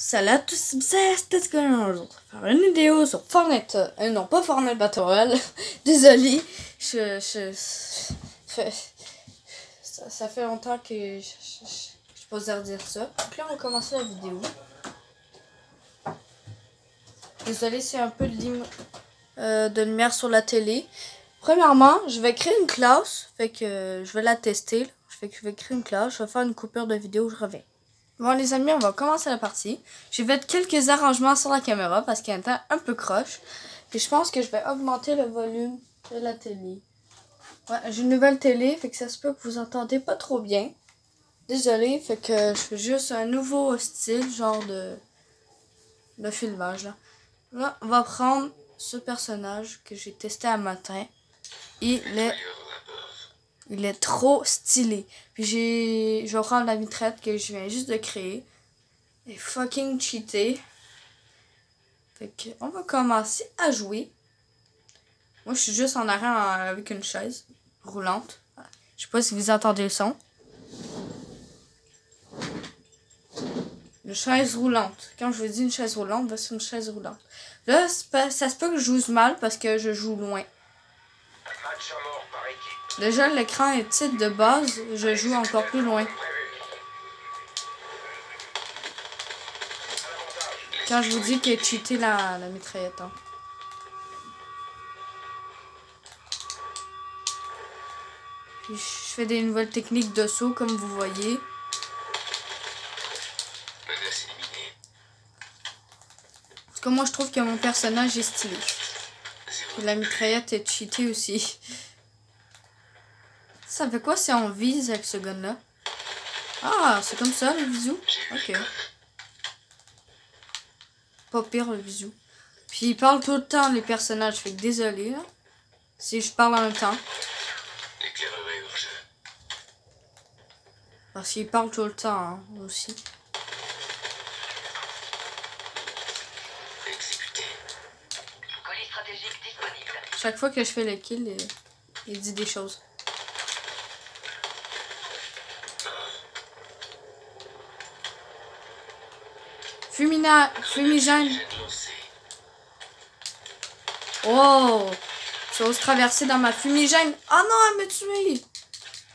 Salut à tous, c'est Stetson. Je vais faire une vidéo sur Fortnite. Euh, non, pas Fortnite Battle Royale. Désolé. Ça, fait longtemps que je, je, osé dire ça. Donc là, on va commencer la vidéo. Désolé, c'est un peu euh, de lumière sur la télé. Premièrement, je vais créer une classe. Fait que je vais la tester. Fait que je vais créer une classe. Je vais faire une coupure de vidéo. Je reviens. Bon les amis, on va commencer la partie. Je vais mettre quelques arrangements sur la caméra parce qu'elle est un peu croche. Puis je pense que je vais augmenter le volume de la télé. Ouais, j'ai une nouvelle télé, fait que ça se peut que vous entendez pas trop bien. Désolé, fait que je fais juste un nouveau style, genre de, de filmage. Là. là, on va prendre ce personnage que j'ai testé un matin. Il est il est trop stylé. Puis j'ai. Je vais prendre la mitraite que je viens juste de créer. Et fucking cheaté. Fait que on va commencer à jouer. Moi je suis juste en arrêt en- avec une chaise roulante. Je sais pas si vous entendez le son. Une chaise roulante. Quand je vous dis une chaise roulante, ben, c'est une chaise roulante. Là, ça se peut que je joue mal parce que je joue loin. Déjà, l'écran est petit de base, je joue encore plus loin. Quand je vous dis qu'il est cheaté la, la mitraillette. hein. Je fais des nouvelles techniques de saut, comme vous voyez. Tout cas, moi, je trouve que mon personnage est stylé. La mitraillette est cheatée aussi. Ça fait quoi si on vise avec ce gun-là? Ah, c'est comme ça, le bisou? Ok. Pas pire, le bisou. Puis ils parlent tout le temps, les personnages. Fait que désolé, là. Si je parle en même temps. Parce qu'ils parlent tout le temps, hein, aussi. Exécuté. Colis stratégique disponible. Chaque fois que je fais le kill, il, il dit des choses. Fumigène. Oh! J'ose traverser dans ma fumigène. Oh non, elle m'a tué!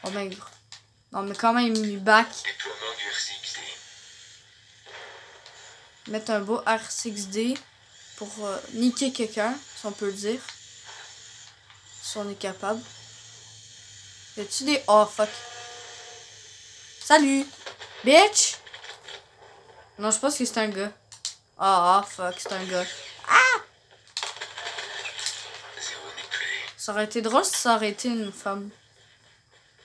Oh ben, non, mais comment il me back? Mettre un beau R6D pour euh, niquer quelqu'un, si on peut le dire. Si on est capable. Y a-tu des. Oh fuck. Salut! Bitch! Non, je pense que c'est un gars. Ah, ah, fuck, c'est un gars. Nucléaire. Ça aurait été drôle si ça aurait été une femme.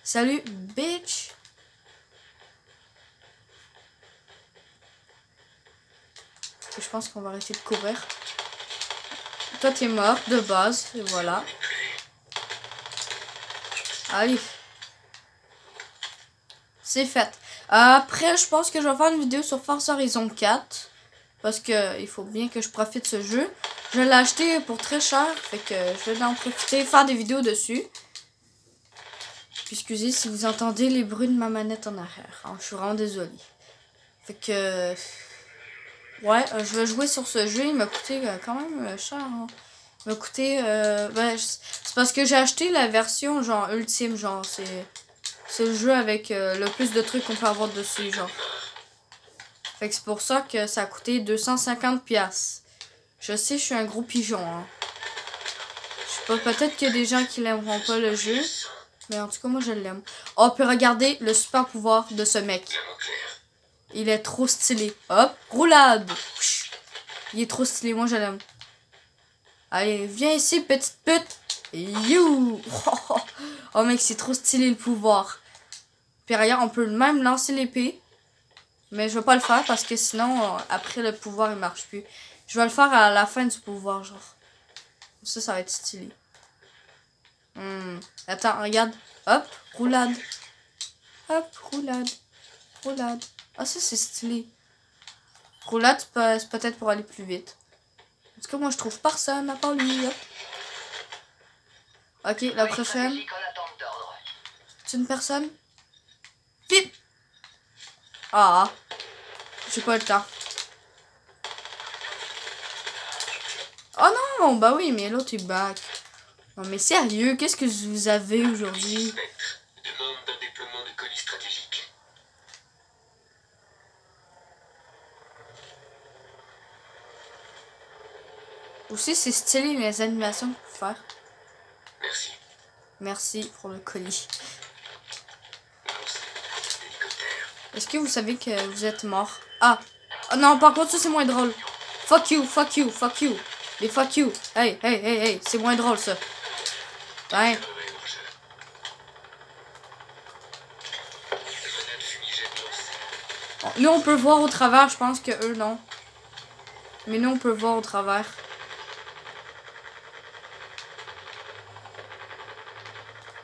Salut, bitch! Je pense qu'on va arrêter de courir. Toi, t'es mort de base, et voilà. Allez. C'est fait. Après, je pense que je vais faire une vidéo sur Forza Horizon 4. Parce que il faut bien que je profite de ce jeu. Je l'ai acheté pour très cher. Fait que je vais en profiter, faire des vidéos dessus. Excusez si vous entendez les bruits de ma manette en arrière. hein, je suis vraiment désolée. Fait que... Ouais, euh, je vais jouer sur ce jeu. Il m'a coûté euh, quand même euh, cher. hein. Il m'a coûté... euh, ben, c'est parce que j'ai acheté la version genre ultime. Genre, c'est... C'est le jeu avec euh, le plus de trucs qu'on peut avoir dessus, genre. Fait que c'est pour ça que ça a coûté 250 pièces. Je sais, je suis un gros pigeon, hein. Je sais pas, peut-être qu'il y a des gens qui l'aimeront pas le jeu. Mais en tout cas, moi, je l'aime. Oh, puis regardez le super pouvoir de ce mec. Il est trop stylé. Hop, roulade. Il est trop stylé, moi, je l'aime. Allez, viens ici, petite pute. You. Oh, mec, c'est trop stylé le pouvoir. Puis regarde, on peut même lancer l'épée. Mais je vais pas le faire parce que sinon, euh, après le pouvoir, il marche plus. Je vais le faire à la fin du pouvoir, genre. Ça, ça va être stylé. Hmm. Attends, regarde. Hop, roulade. Hop, roulade. Roulade. Ah, ça, c'est stylé. Roulade, c'est peut-être pour aller plus vite. En tout cas, moi, je trouve personne à part lui. Hop. Ok, la prochaine. C'est une personne? Ah, j'ai pas le temps. Oh non, bah oui, mais l'autre est back. Non mais sérieux, qu'est-ce que vous avez aujourd'hui? Aussi, c'est stylé les animations qu'on peut faire. Merci. Merci pour le colis. Est-ce que vous savez que vous êtes mort? Ah Oh non, par contre, ça c'est moins drôle. Fuck you, fuck you, fuck you. Les fuck you. Hey, hey, hey, hey, c'est moins drôle ça. Ouais. Nous, on peut voir au travers, je pense que eux, non. Mais nous, on peut voir au travers.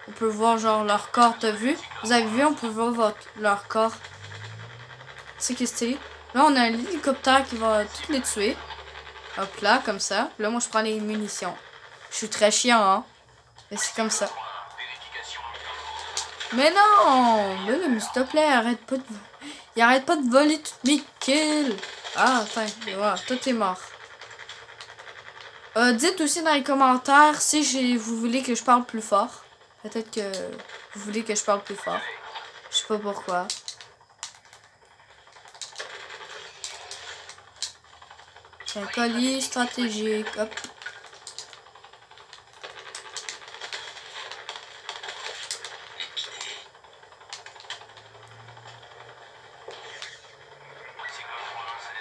On peut voir, genre, leur corps, t'as vu? Vous avez vu, on peut voir votre, leur corps. C'est. Là, on a un hélicoptère qui va toutes les tuer. Hop là, comme ça. Là, moi, je prends les munitions. Je suis très chiant, hein? Mais c'est comme ça. Mais non! Mais mais s'il te plaît, arrête pas de... Il arrête pas de voler toutes mes kills. Ah, attends, voilà, toi t'es mort. Euh, dites aussi dans les commentaires si vous voulez que je parle plus fort. Peut-être que vous voulez que je parle plus fort. Je sais pas pourquoi. Un collier stratégique. Hop.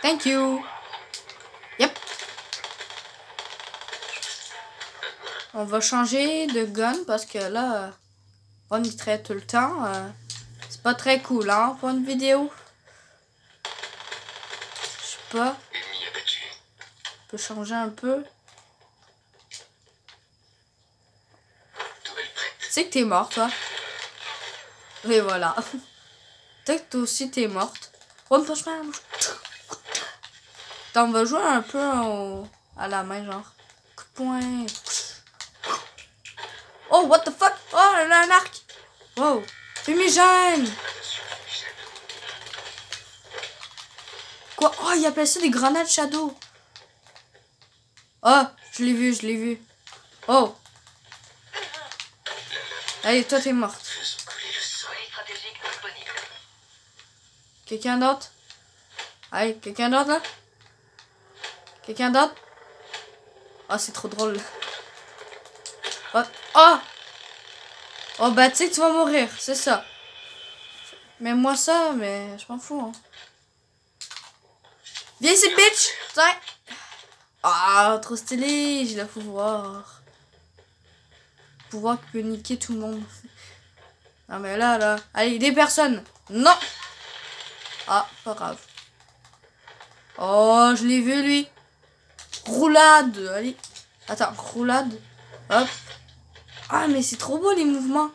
Thank you. Yep. On va changer de gun parce que là, on y traite tout le temps. euh, c'est pas très cool, hein, pour une vidéo. Je sais pas. Changer un peu. Tu sais que t'es mort, toi. Et voilà. Tu sais que toi aussi t'es morte. One Punch Man. Attends, on va jouer un peu au- à la main, genre. Coup de poing. Oh, what the fuck? Oh, elle a un arc. Wow. Fumigène. Quoi? Oh, il a placé des grenades Shadow. Oh, je l'ai vu, je l'ai vu. Oh. Allez, toi, t'es morte. Quelqu'un d'autre? Allez, quelqu'un d'autre là? Quelqu'un d'autre? Oh, c'est trop drôle. Oh! Oh, oh bah tu sais que tu vas mourir, c'est ça. Mais moi ça, mais je m'en fous. Hein. Viens ici, bitch! Tiens! Ah, trop stylé, j'ai le pouvoir. Pouvoir qui peut niquer tout le monde. Non mais là, là. Allez, des personnes! Non! Ah, pas grave. Oh, je l'ai vu, lui. Roulade. Allez. Attends, roulade. Hop. Ah, mais c'est trop beau, les mouvements.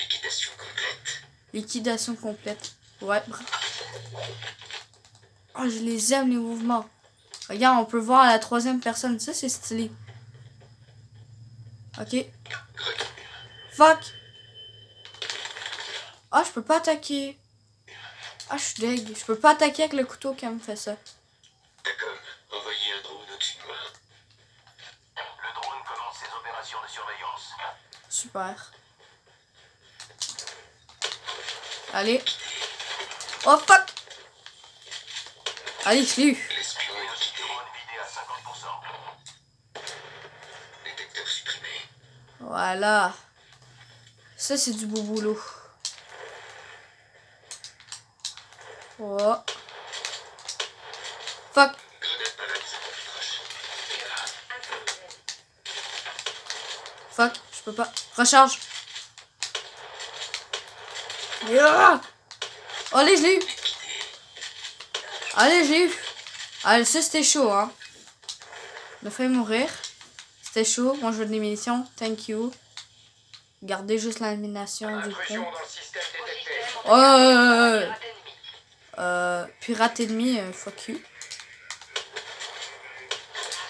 Liquidation complète. Liquidation complète. Ouais. Oh, je les aime, les mouvements. Regarde, on peut voir la troisième personne. Ça, c'est stylé. Ok. Fuck. Ah, je peux pas attaquer. Ah, je suis deg. Je peux pas attaquer avec le couteau qui me fait ça. Super. Allez. Oh fuck Allez, je l'ai eu. L'espion est liquidé. Drone vidé à 50%. Détecteur supprimé. Voilà. Ça, c'est du beau boulot. Oh. Fuck. Fuck. Je peux pas. Recharge. Yeah. Allez, je l'ai eu. Allez, je l'ai eu. Allez, ça, c'était chaud, hein. Il a failli mourir. C'était chaud. Moi, je veux des munitions. Thank you. Gardez juste l'élimination du coup. Oh, euh, pirate ennemi. euh, pirate ennemi, fuck you.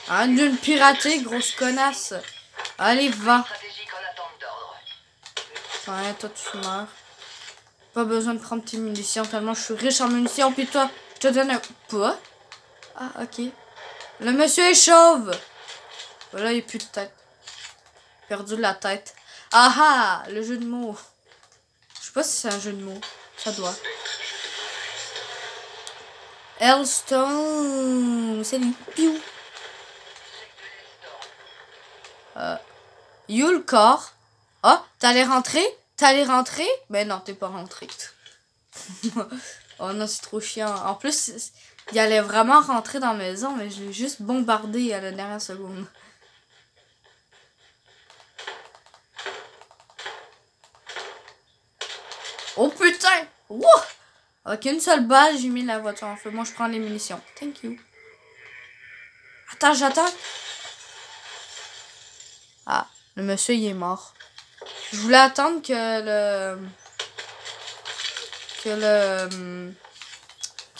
Ah, d'une piratée, grosse connasse. Allez, va. Ouais, toi, tu meurs. Pas besoin de prendre tes munitions, tellement je suis riche en munitions. Puis toi, je te donne un... Quoi? Ah, ok. Le monsieur est chauve. Voilà, il n'y a plus de tête. Perdu la tête. Ah ah! Le jeu de mots. Je sais pas si c'est un jeu de mots. Ça doit. Hellstone. Salut. Piou. Euh. Yulkor. Ah, t'allais rentrer? T'allais rentrer? Ben non, t'es pas rentré. oh non, c'est trop chiant. En plus, il allait vraiment rentrer dans la maison, mais je l'ai juste bombardé à la dernière seconde. Oh putain! Wouh! Avec une seule balle, j'ai mis la voiture en feu. Moi, je prends les munitions. Thank you. Attends, j'attends. Ah, le monsieur, il est mort. Je voulais attendre que le... Que le...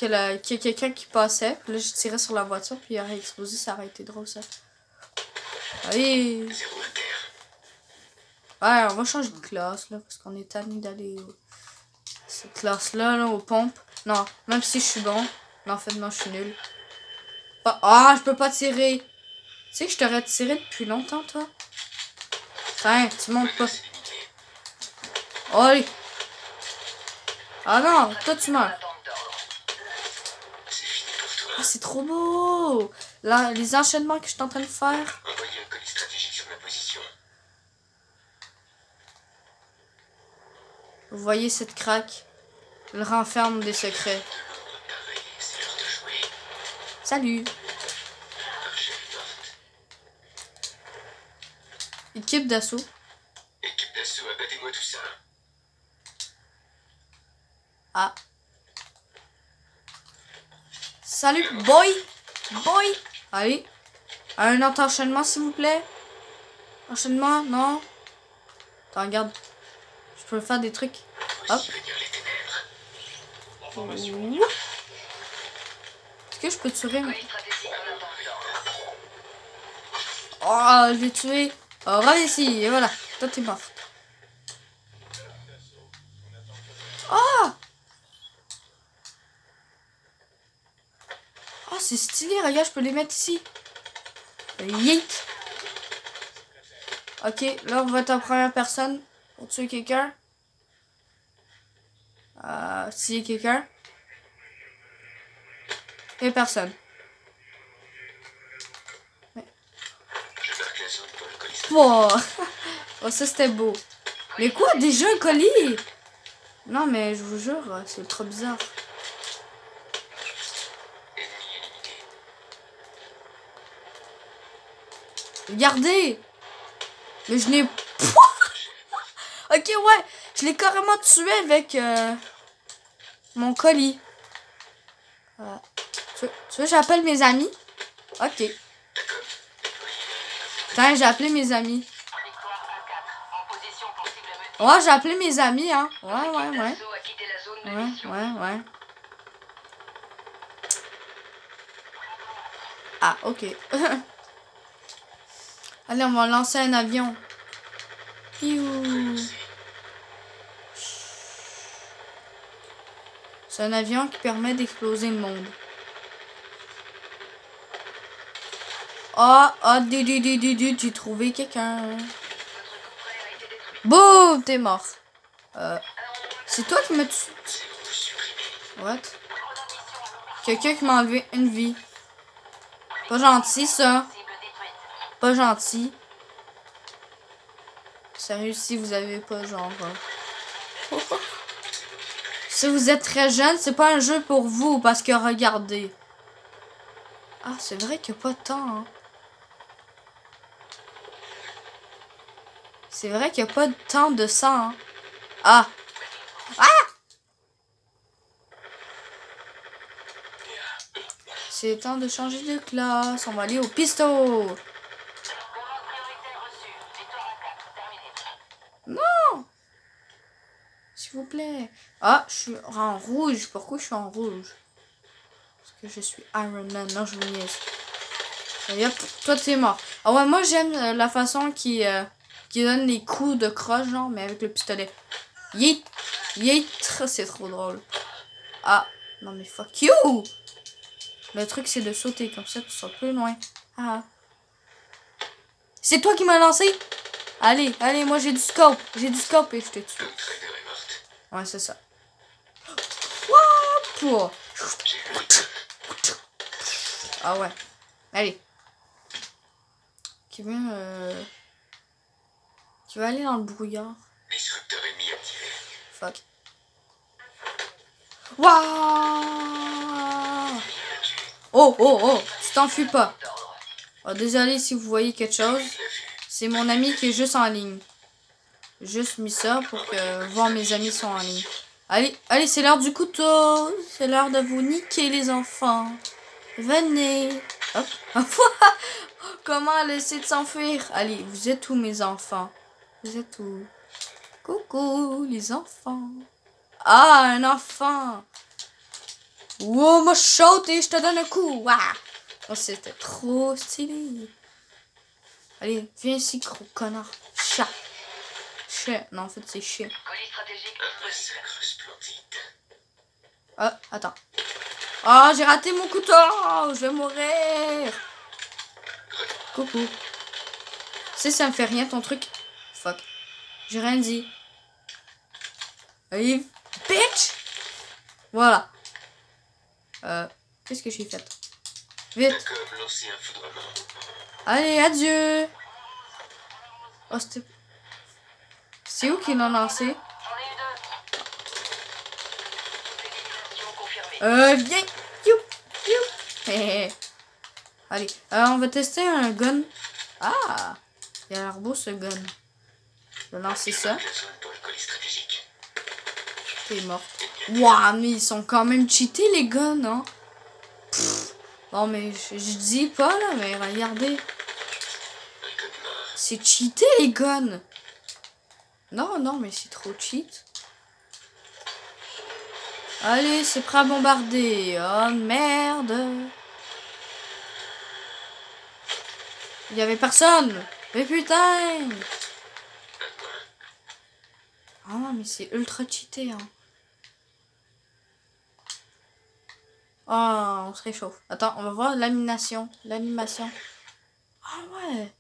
Que le... Qu'il y ait quelqu'un qui passait. Puis là, je tirais sur la voiture, puis il aurait explosé. Ça aurait été drôle, ça. Allez! Ouais, on va changer de classe, là, parce qu'on est tanné d'aller cette classe-là, là, aux pompes. Non, même si je suis bon. Non, en fait, non, je suis nul. Ah, ah, je peux pas tirer. Tu sais que je t'aurais tiré depuis longtemps, toi? Tiens, tu montes pas. Oh, allez. Ah non, toi, tu meurs. Ah, c'est trop beau. Là, les enchaînements que je suis en train de faire. Vous voyez cette craque? Elle renferme des secrets. Salut. Équipe d'assaut. Équipe d'assaut, abattez-moi tout ça. Ah. Salut, boy! Boy! Allez. Un autre enchaînement, s'il vous plaît. Enchaînement, non? Attends, regarde. Je peux faire des trucs. Hop. Est-ce que je peux tuer? Oh, je l'ai tué. Oh, reviens ici, et voilà. Toi, t'es morte. Oh! Oh, c'est stylé, regarde, je peux les mettre ici. Yeet. Ok, là, on va être en première personne pour tuer quelqu'un. Euh, s'il y a quelqu'un. Personne. La zone pour le colis Oh, oh ça c'était beau. Mais quoi, déjà un colis? Non mais je vous jure, c'est trop bizarre. Regardez Mais je n'ai... ok ouais, je l'ai carrément tué avec euh, mon colis. Tu veux, tu veux j'appelle mes amis? Ok. Tiens, j'ai appelé mes amis. Victoire 1-4. En position pour cible multiple. Ouais, j'ai appelé mes amis, hein. Ouais, ouais, ouais. Ouais, ouais, ouais. Ah, ok. Allez, on va lancer un avion. C'est un avion qui permet d'exploser le monde. Ah, ah, du, du, du, du, du, j'ai trouvé quelqu'un. Boum, t'es mort. Euh, c'est toi qui m'as tué. What? Quelqu'un qui m'a enlevé une vie. Pas gentil, ça. Pas gentil. Sérieux, si vous avez pas genre... euh, si vous êtes très jeune, c'est pas un jeu pour vous, parce que regardez. Ah, c'est vrai qu'il n'y a pas de temps, hein. C'est vrai qu'il n'y a pas temps de ça, hein. Ah! Ah! C'est temps de changer de classe. On va aller au pisto. Ah, je suis en rouge. Pourquoi je suis en rouge? Parce que je suis Iron Man. Non, je vous niaise. Et hop, toi t'es mort. Ah ouais, moi j'aime euh, la façon qui, euh, qui donne les coups de croche, genre, mais avec le pistolet. Yeet! Yeet! C'est trop drôle. Ah, non mais fuck you! Le truc c'est de sauter, comme ça tu seras plus loin. Ah. C'est toi qui m'as lancé? Allez, allez, moi j'ai du scope. J'ai du scope et je te tue. Ouais, c'est ça. Les Ah ouais. Allez. Qui veut, euh... Qui va aller dans le brouillard? Fuck. Waouh! Oh, oh, oh! Tu t'enfuis pas. Oh, désolé si vous voyez quelque chose. C'est mon ami qui est juste en ligne. Juste mis ça pour que voir mes amis sont en ligne. Allez, allez, c'est l'heure du couteau. C'est l'heure de vous niquer les enfants. Venez. Hop. Comment essaie de s'enfuir? Allez, vous êtes où mes enfants? Vous êtes où? Coucou les enfants. Ah, un enfant. Wow, moi je je te donne un coup. Waouh. Oh, c'était trop stylé. Allez, viens ici, gros connard. Chat. Non, en fait, c'est chien. Splendide. Ah, attends. Oh, j'ai raté mon couteau. Je vais mourir. Coucou. Tu sais, ça me fait rien ton truc. Fuck. J'ai rien dit. Allez, bitch. Voilà. Euh, qu'est-ce que j'ai fait? Vite. Allez, adieu. Oh, c'était... C'est où qui l'a lancé? Euh, viens. You, you. Hé, hé. Allez, euh, on va tester un gun. Ah, il a l'air beau ce gun. Je vais lancer ça. T'es morte. Waouh, mais ils sont quand même cheatés les guns, hein. Bon, mais je, je dis pas là, mais regardez. Mort. C'est cheaté les guns. Non, non, mais c'est trop cheat. Allez, c'est prêt à bombarder. Oh merde. Il y avait personne. Mais putain. Ah non, mais c'est ultra cheaté. Hein. Oh, on se réchauffe. Attends, on va voir l'animation. L'animation. Ah ouais.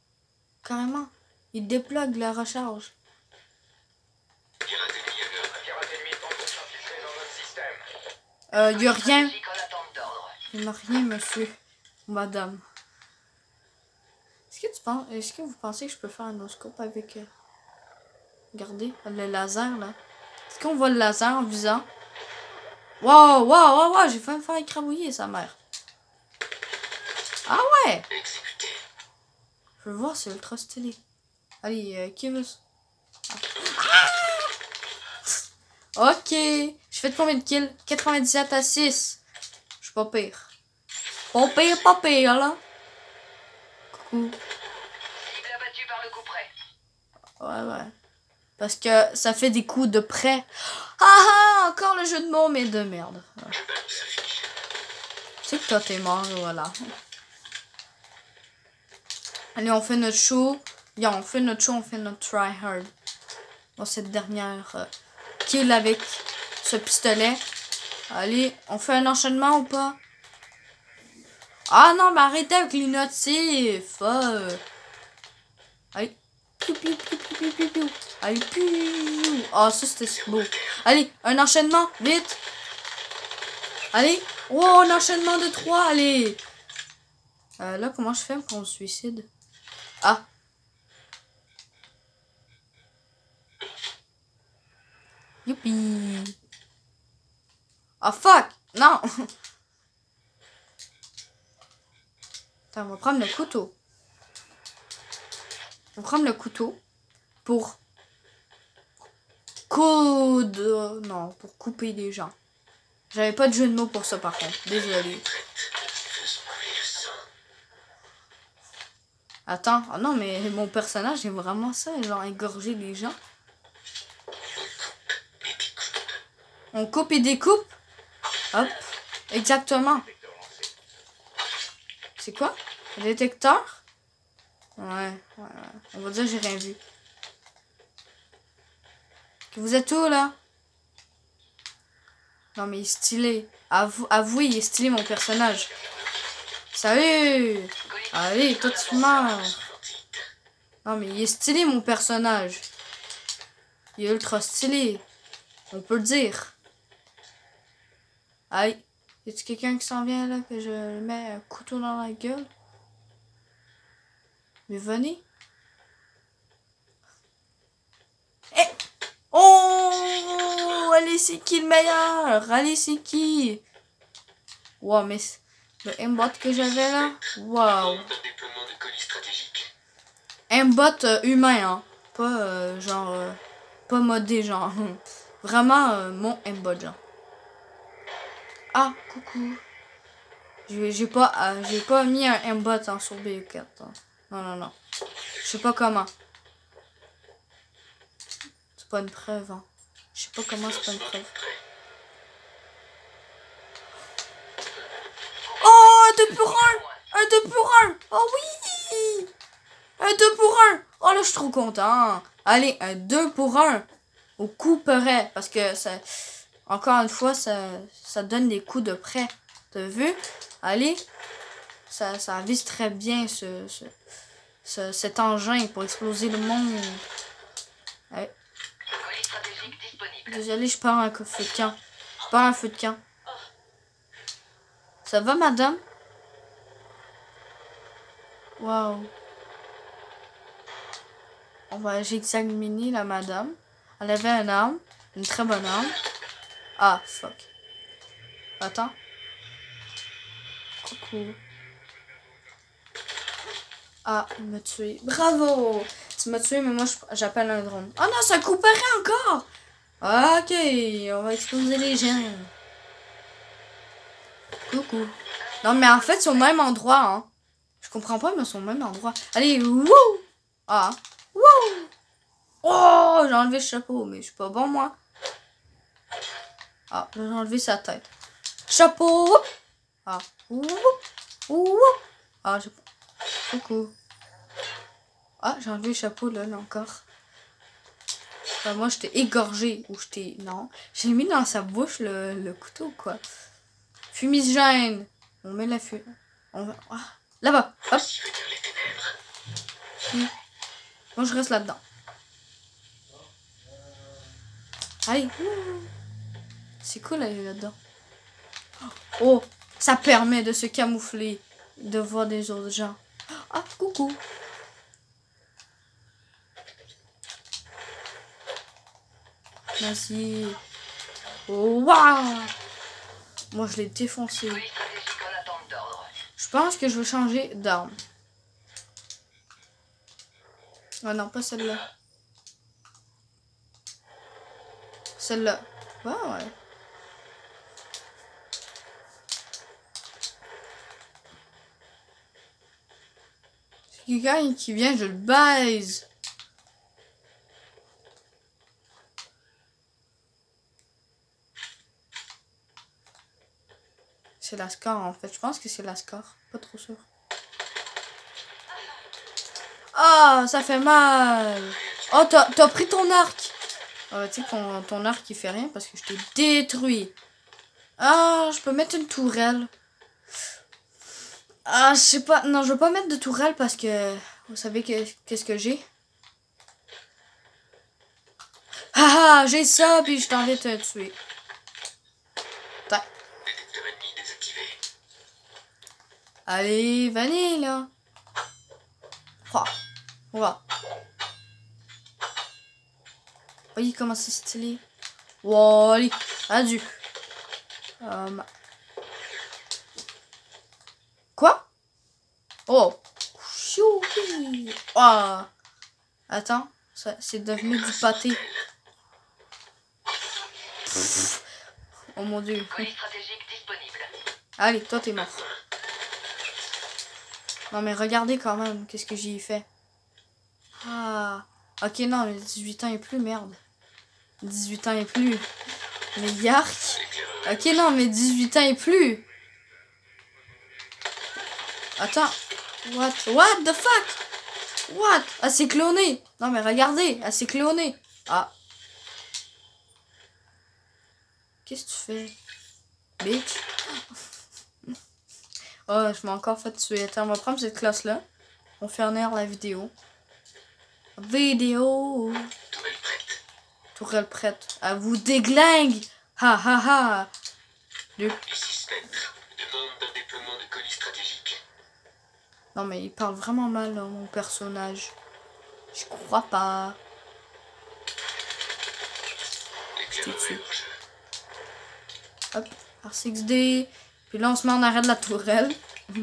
Carrément. Il déplogue la recharge. Pirate ennemi à l'heure. Pirate ennemi tente de s'infiltrer dans notre système. Euh, y a rien. Il n'y a rien, monsieur. Madame. Est-ce que tu penses. Est-ce que vous pensez que je peux faire un oscope avec. euh, Regardez, le laser là? Est-ce qu'on voit le laser en visant? Wow, wow, wow, wow, j'ai failli me faire écrabouiller sa mère. Ah ouais! Je veux voir, c'est ultra stylé. Allez, euh, qui veut ça? Ah! Ok. Je fais de combien de kills? 97 à 6. Je suis pas pire. Pas pire, pas pire, là. Coucou. Par le coup près. Ouais, ouais. Parce que ça fait des coups de près. Ah ah! Encore le jeu de mots, mais de merde. Tu sais que toi t'es mort, voilà. Allez, on fait notre show. Yeah, on fait notre show, on fait notre try hard. Dans cette dernière euh, kill avec ce pistolet. Allez, on fait un enchaînement ou pas? Ah non, mais arrêtez avec les notifs. euh. Allez. Allez. Ah, ça c'était beau. Allez, un enchaînement, vite. Allez. Oh, un enchaînement de trois, allez. Euh, là, comment je fais pour se suicide? Ah. Youpi. Ah, fuck. Non. Attends, on va prendre le couteau. On va prendre le couteau pour code. Non, pour couper des gens. J'avais pas de jeu de mots pour ça par contre. Désolé. Attends, ah non mais mon personnage est vraiment ça, genre égorger les gens. On coupe et découpe. Hop. Exactement. C'est quoi? Un détecteur? Ouais, ouais. On va dire que j'ai rien vu. Vous êtes où là? Non mais il est stylé. Avou avouez, il est stylé mon personnage. Salut Allez, toi tu. Non, mais il est stylé, mon personnage. Il est ultra stylé. On peut le dire. Aïe. Y a-tu quelqu'un qui s'en vient là que je mets un couteau dans la gueule? Mais venez. Eh! Oh! Allez, c'est qui le meilleur? Allez, c'est qui? Wow, mais le aimbot que j'avais là? Wow. Aimbot euh, humain, hein. Pas euh, genre. euh, pas modé, genre. Vraiment euh, mon aimbot, genre. Ah, coucou. J'ai pas, euh, j'ai pas mis un aimbot hein, sur BU4. hein. Non, non, non. Je sais pas comment. C'est pas une preuve, hein. Je sais pas comment c'est pas une preuve. Oh, un 2 pour 1 Un 2 pour 1 Oh oui Un 2 pour 1 Oh là, je suis trop content. Allez, un 2 pour 1 au coup. Parce que ça, encore une fois, ça, ça donne des coups de près. T'as vu? Allez, ça, ça vise très bien ce, ce, ce- cet engin pour exploser le monde. Disponible. Désolé, je pars un feu de camp. Je pars un feu de camp. Ça va, madame? Waouh. On va examiner la madame. Elle avait un arme. Une très bonne arme. Ah, fuck. Attends. Coucou. Ah, il m'a tué. Bravo! Tu m'as tué, mais moi, j'appelle un drone. Oh non, ça couperait encore! Ok, on va exploser les gens. Coucou. Non, mais en fait, ils sont au même endroit, hein. Je comprends pas, mais ils sont au même endroit. Allez, wouh! Ah, wouh! Oh, j'ai enlevé le chapeau, mais je suis pas bon, moi. Ah, j'ai enlevé sa tête. Chapeau! Ah, wouh! Wouh! Ah, j'ai... Coucou. Ah, j'ai enlevé le chapeau, là, là encore. Enfin, moi, j'étais égorgé ou j'étais. Non. J'ai mis dans sa bouche le, le couteau, quoi. Fumigène. On met la fumée. On va. Ah, là-bas. Hop. Ténèbres. Moi, je reste là-dedans. Allez. C'est cool d'aller là-dedans. Oh, ça permet de se camoufler, de voir des autres gens. Ah, coucou. Merci. Oh, waouh. Moi, je l'ai défoncé. Je pense que je vais changer d'arme. Ah non, pas celle-là. Celle-là. Ouais, ouais. Qui vient, je le baise. C'est la score en fait. Je pense que c'est la score. Pas trop sûr. Ah, ça fait mal. Oh, t'as pris ton arc. Ah, tu sais, ton, ton arc il fait rien parce que je t'ai détruit. Ah, je peux mettre une tourelle. Ah, je sais pas. Non, je veux pas mettre de tourelle parce que vous savez que qu'est-ce que j'ai. Ah, ah, j'ai ça puis je t'en vais te tuer. Allez, venez là. Oh, on. Voyez comment c'est stylé. Wow, allez, adieu. Euh, ma- Quoi Oh. Choupi. Oh. Attends, c'est devenu du pâté. Pff. Oh mon dieu. Allez, toi t'es mort. Non mais regardez quand même, qu'est-ce que j'y ai fait. Ah. Ok, non, mais 18 ans et plus, merde. 18 ans et plus. Mais yark. Ok, non, mais 18 ans et plus. Attends. What? What the fuck? What? Elle s'est clonée. Non, mais regardez, elle s'est clonée. Ah. Qu'est-ce que tu fais? Bitch. Oh, je m'ai encore fait tuer. Attends, on va prendre cette classe-là. On fait en air la vidéo. Vidéo. Tourelle prête. Tourelle prête. À vous déglingue. Ha ha ha. Non mais il parle vraiment mal là, mon personnage. Je crois pas. Dessus. Hop, R6D. Puis là on se met en arrêt de la tourelle.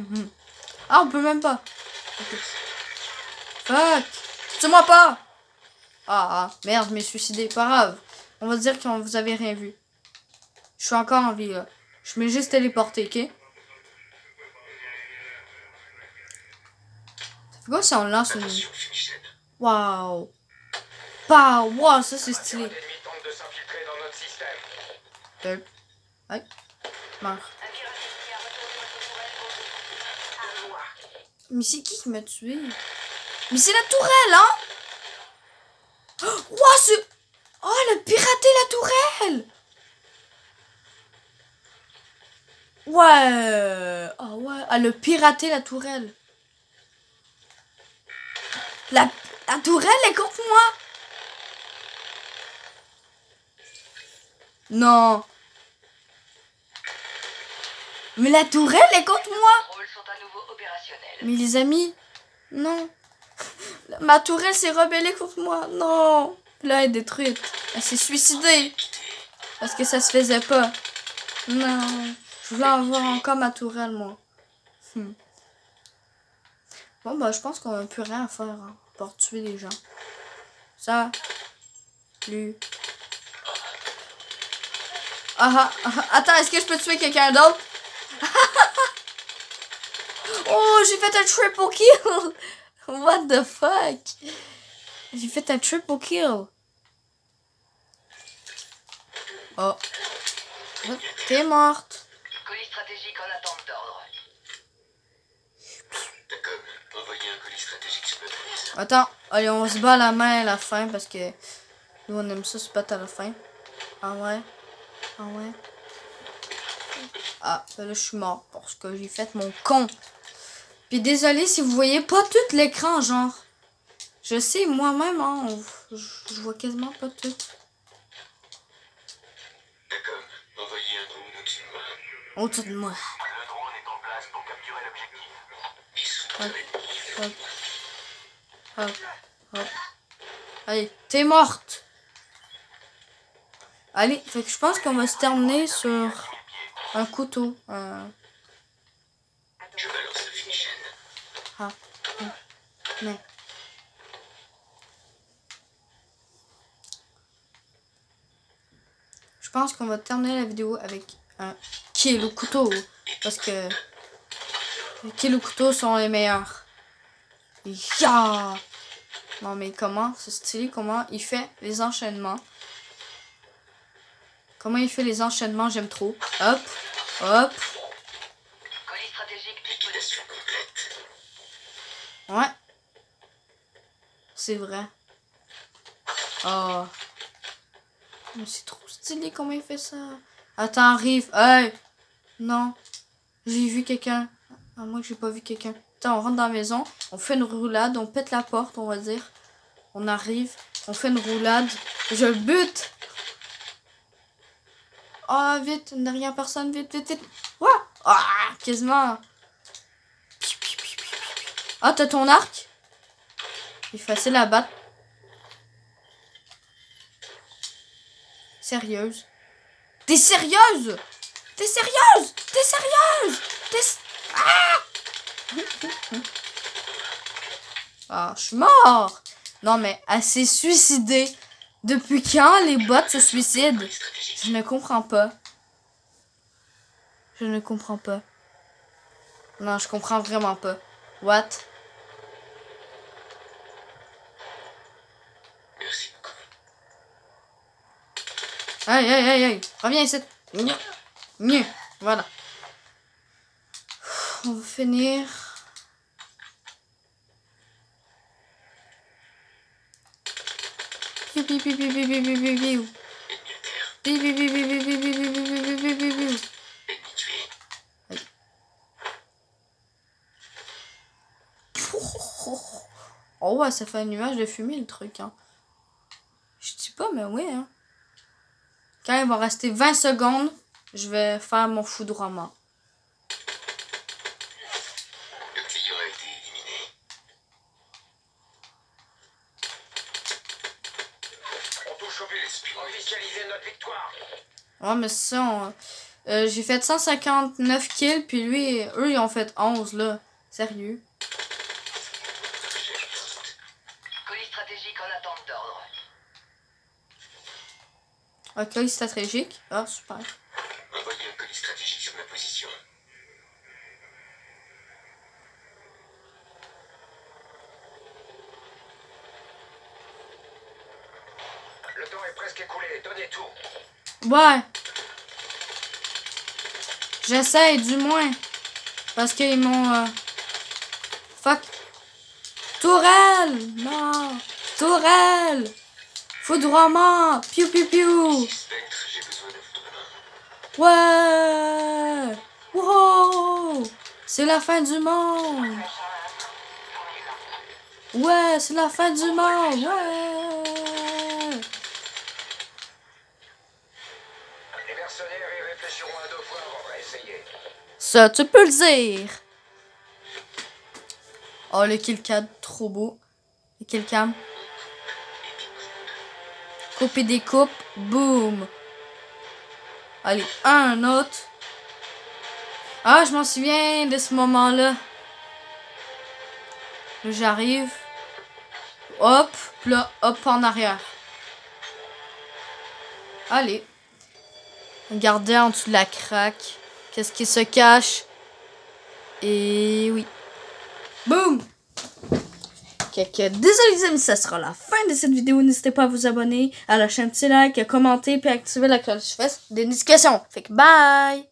ah on peut même pas. Fuck. Tue-moi pas. Ah, ah, merde, je m'ai suicidé. Pas grave. On va dire que vous avez rien vu. Je suis encore en vie là. Je m'ai juste téléporté, ok? Pourquoi ça on lance. Waouh! Pow! Waouh, ça c'est stylé! Deux. Ouais. Meurs. Mais c'est qui qui m'a tué? Mais c'est la tourelle, hein? Oh, waouh, ce. Oh, elle a piraté la tourelle! Ouais! Oh ouais, elle a piraté la tourelle! La, la tourelle est contre moi. Non. Mais la tourelle est contre moi. Mais les amis, non. Ma tourelle s'est rebellée contre moi. Non. Là, elle est détruite. Elle s'est suicidée. Parce que ça se faisait pas. Non. Je voulais avoir encore ma tourelle, moi. Hmm. Bon, bah, je pense qu'on n'a plus rien à faire hein, pour tuer les gens. Ça. Lui. Ah, ah, ah, attends, est-ce que je peux tuer quelqu'un d'autre? Oh, j'ai fait un triple kill! What the fuck? J'ai fait un triple kill. Oh. Oh, T'es morte. Colis stratégique en attente d'ordre. Attends, allez, on se bat à la main à la fin parce que nous on aime ça se battre à la fin. Ah ouais? Ah ouais? Ah, ben là je suis mort parce que j'ai fait mon con. Puis désolé si vous voyez pas tout l'écran, genre. Je sais, moi-même, hein, on- je vois quasiment pas tout. D'accord. Envoyez un drone au-dessus de moi. Autour Hop. Hop. Hop. Allez, t'es morte. Allez, fait que je pense qu'on va se terminer sur un couteau. Le. Ah. hum, Mais. Je pense qu'on va terminer la vidéo avec un kill au couteau? Parce que les kills au couteau sont les meilleurs. Ya! Non mais comment, c'est stylé comment il fait les enchaînements? Comment il fait les enchaînements, j'aime trop. Hop, hop. Ouais. C'est vrai. Oh. Mais c'est trop stylé comment il fait ça. Attends, arrive. Hey. Non. J'ai vu quelqu'un. Ah, moi, j'ai pas vu quelqu'un. On rentre dans la maison. On fait une roulade. On pète la porte, on va dire. On arrive. On fait une roulade. Je bute. Oh, vite. Derrière personne. Vite, vite, vite. Ouah. Ah, quasiment. Ah, t'as ton arc? Il est facile à battre. Sérieuse T'es sérieuse? T'es sérieuse? T'es sérieuse? T'es... Ah Ah, je suis mort Non mais, elle s'est suicidée. Depuis quand les bots se suicident? Je ne comprends pas. Je ne comprends pas. Non, je comprends vraiment pas. What? Merci beaucoup. Aïe, aïe, aïe, aïe. Reviens ici. Voilà. On va finir. Oh ouais, ça fait un nuage de fumée le truc, hein. Je dis pas, mais oui, hein. Quand il va rester 20 secondes, je vais faire mon foudroiement. Ouais, mais c'est ça, on- euh, j'ai fait 159 kills, puis lui, eux, ils ont fait 11, là. Sérieux? Colis stratégique en attente d'ordre. Stratégique. Ah, super. Envoyez un colis stratégique sur ma position. Le temps est presque écoulé. Donnez tout. Ouais. J'essaye, du moins. Parce qu'ils m'ont... euh, Fuck. Tourelle! Non! Tourelle! Foudroiement! Piu piu piu! Ouais! Wow! C'est la fin du monde! Ouais, c'est la fin du monde! Ouais! Tu peux le dire. Oh, le killcam, trop beau. Le killcam. Couper des coupes, boum. Allez, un autre. Ah, je m'en souviens de ce moment-là. Là, J'arrive. Hop, là, hop en arrière. Allez. Regardez en dessous de la craque. Qu'est-ce qui se cache? Et oui. Boum! Ok. Désolé les amis, ça sera la fin de cette vidéo. N'hésitez pas à vous abonner, à lâcher un petit like, à commenter, puis à activer la cloche des notifications. Fait que bye!